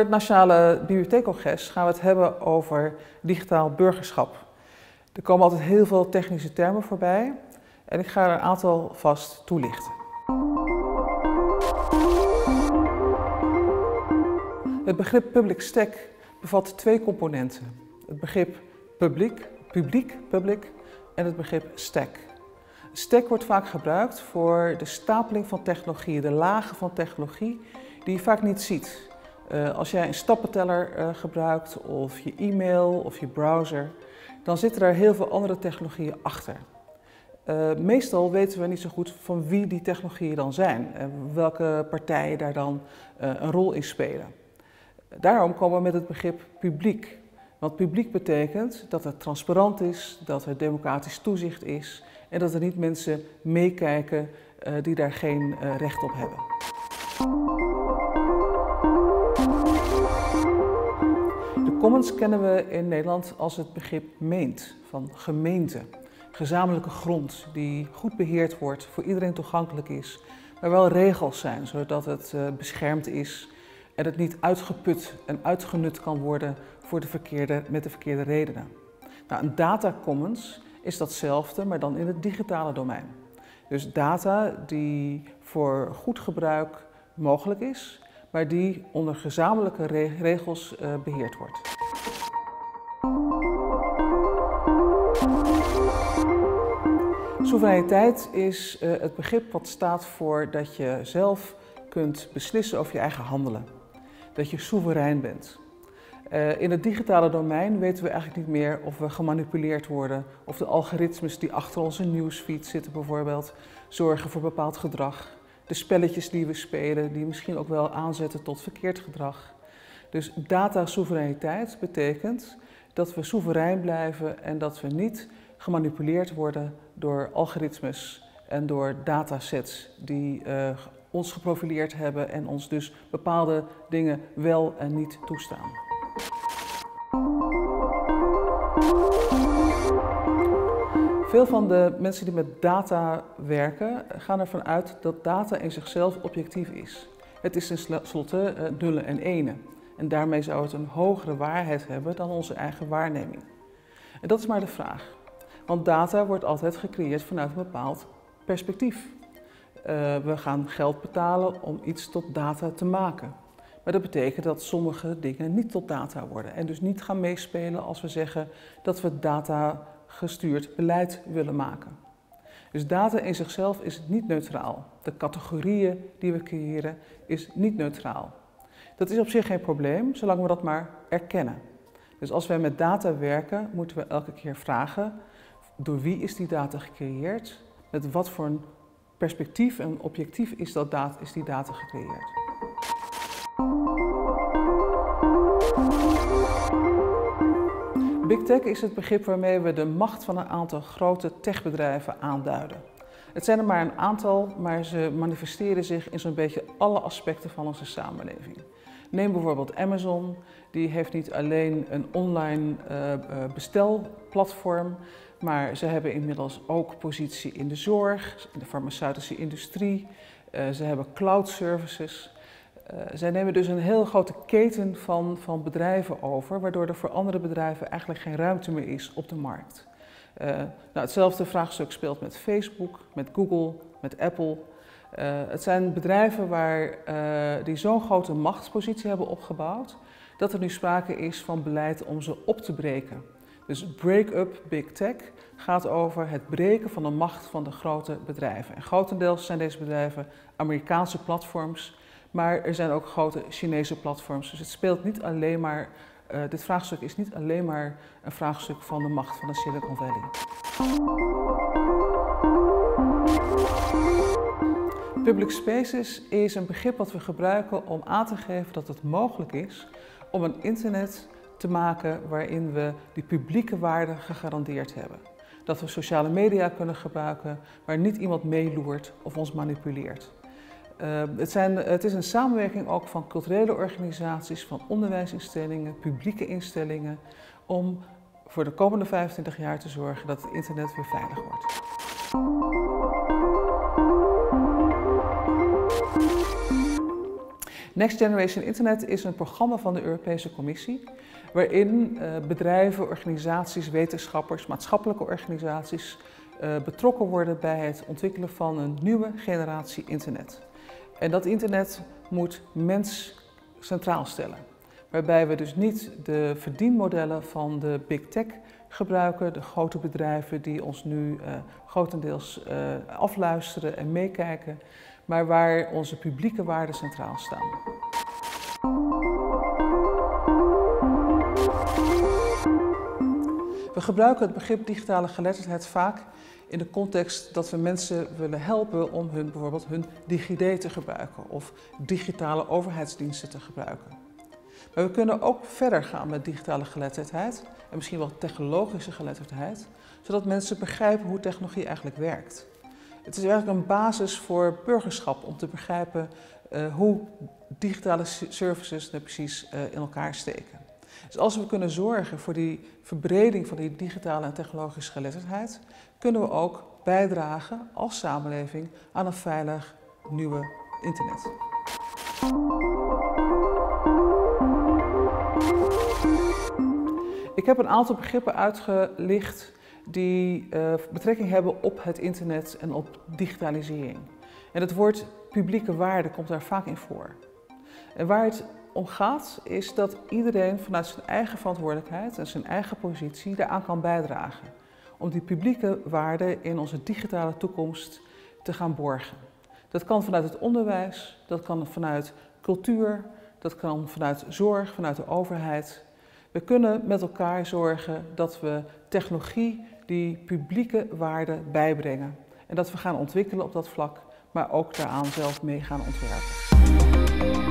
het Nationale Bibliotheekcongres gaan we het hebben over digitaal burgerschap. Er komen altijd heel veel technische termen voorbij en ik ga er een aantal vast toelichten. Het begrip public stack bevat twee componenten. Het begrip publiek, publiek, public en het begrip stack. Stack wordt vaak gebruikt voor de stapeling van technologie, de lagen van technologie die je vaak niet ziet. Uh, als jij een stappenteller uh, gebruikt of je e-mail of je browser, dan zitten er heel veel andere technologieën achter. Uh, meestal weten we niet zo goed van wie die technologieën dan zijn en welke partijen daar dan een rol in spelen. Daarom komen we met het begrip publiek. Want publiek betekent dat het transparant is, dat er democratisch toezicht is en dat er niet mensen meekijken die daar geen recht op hebben. Commons kennen we in Nederland als het begrip meent, van gemeente. Gezamenlijke grond die goed beheerd wordt, voor iedereen toegankelijk is, maar wel regels zijn, zodat het uh, beschermd is en het niet uitgeput en uitgenut kan worden voor de verkeerde, met de verkeerde redenen. Nou, een data commons is datzelfde, maar dan in het digitale domein. Dus data die voor goed gebruik mogelijk is, maar die onder gezamenlijke regels uh, beheerd wordt. Soevereiniteit is uh, het begrip wat staat voor dat je zelf kunt beslissen over je eigen handelen. Dat je soeverein bent. Uh, in het digitale domein weten we eigenlijk niet meer of we gemanipuleerd worden, of de algoritmes die achter onze nieuwsfeed zitten bijvoorbeeld, zorgen voor bepaald gedrag de spelletjes die we spelen, die misschien ook wel aanzetten tot verkeerd gedrag. Dus data-soevereiniteit betekent dat we soeverein blijven en dat we niet gemanipuleerd worden door algoritmes en door datasets die uh, ons geprofileerd hebben en ons dus bepaalde dingen wel en niet toestaan. Veel van de mensen die met data werken gaan ervan uit dat data in zichzelf objectief is. Het is tenslotte uh, nullen en enen. En daarmee zou het een hogere waarheid hebben dan onze eigen waarneming. En dat is maar de vraag. Want data wordt altijd gecreëerd vanuit een bepaald perspectief. Uh, we gaan geld betalen om iets tot data te maken. Maar dat betekent dat sommige dingen niet tot data worden en dus niet gaan meespelen als we zeggen dat we data gestuurd beleid willen maken. Dus data in zichzelf is niet neutraal. De categorieën die we creëren is niet neutraal. Dat is op zich geen probleem, zolang we dat maar erkennen. Dus als wij met data werken, moeten we elke keer vragen: door wie is die data gecreëerd? Met wat voor een perspectief en objectief is, dat data, is die data gecreëerd? Big tech is het begrip waarmee we de macht van een aantal grote techbedrijven aanduiden. Het zijn er maar een aantal, maar ze manifesteren zich in zo'n beetje alle aspecten van onze samenleving. Neem bijvoorbeeld Amazon, die heeft niet alleen een online uh, bestelplatform, maar ze hebben inmiddels ook positie in de zorg, in de farmaceutische industrie, uh, ze hebben cloud services. Zij nemen dus een heel grote keten van, van bedrijven over, waardoor er voor andere bedrijven eigenlijk geen ruimte meer is op de markt. Uh, nou, hetzelfde vraagstuk speelt met Facebook, met Google, met Apple. Uh, het zijn bedrijven waar, die zo'n grote machtspositie hebben opgebouwd, dat er nu sprake is van beleid om ze op te breken. Dus break-up big tech gaat over het breken van de macht van de grote bedrijven. En grotendeels zijn deze bedrijven Amerikaanse platforms maar er zijn ook grote Chinese platforms. Dus het speelt niet alleen maar, uh, dit vraagstuk is niet alleen maar een vraagstuk van de macht van de Silicon Valley. Public spaces is een begrip wat we gebruiken om aan te geven dat het mogelijk is om een internet te maken waarin we die publieke waarden gegarandeerd hebben. Dat we sociale media kunnen gebruiken waar niet iemand meeloert of ons manipuleert. Uh, het, zijn, het, is een samenwerking ook van culturele organisaties, van onderwijsinstellingen, publieke instellingen, om voor de komende 25 jaar te zorgen dat het internet weer veilig wordt. Next Generation Internet is een programma van de Europese Commissie waarin uh, bedrijven, organisaties, wetenschappers, maatschappelijke organisaties uh, betrokken worden bij het ontwikkelen van een nieuwe generatie internet. En dat internet moet mens centraal stellen. Waarbij we dus niet de verdienmodellen van de big tech gebruiken, de grote bedrijven die ons nu uh, grotendeels uh, afluisteren en meekijken, maar waar onze publieke waarden centraal staan. We gebruiken het begrip digitale geletterdheid vaak in de context dat we mensen willen helpen om hun, bijvoorbeeld hun DigiD te gebruiken of digitale overheidsdiensten te gebruiken. Maar we kunnen ook verder gaan met digitale geletterdheid en misschien wel technologische geletterdheid, zodat mensen begrijpen hoe technologie eigenlijk werkt. Het is eigenlijk een basis voor burgerschap om te begrijpen uh, hoe digitale services er precies uh, in elkaar steken. Dus als we kunnen zorgen voor die verbreding van die digitale en technologische geletterdheid, kunnen we ook bijdragen als samenleving aan een veilig nieuwe internet. Ik heb een aantal begrippen uitgelicht die uh, betrekking hebben op het internet en op digitalisering. En het woord publieke waarde komt daar vaak in voor. En waar het om gaat is dat iedereen vanuit zijn eigen verantwoordelijkheid en zijn eigen positie daaraan kan bijdragen. Om die publieke waarde in onze digitale toekomst te gaan borgen. Dat kan vanuit het onderwijs, dat kan vanuit cultuur, dat kan vanuit zorg, vanuit de overheid. We kunnen met elkaar zorgen dat we technologie die publieke waarde bijbrengen. En dat we gaan ontwikkelen op dat vlak, maar ook daaraan zelf mee gaan ontwerpen.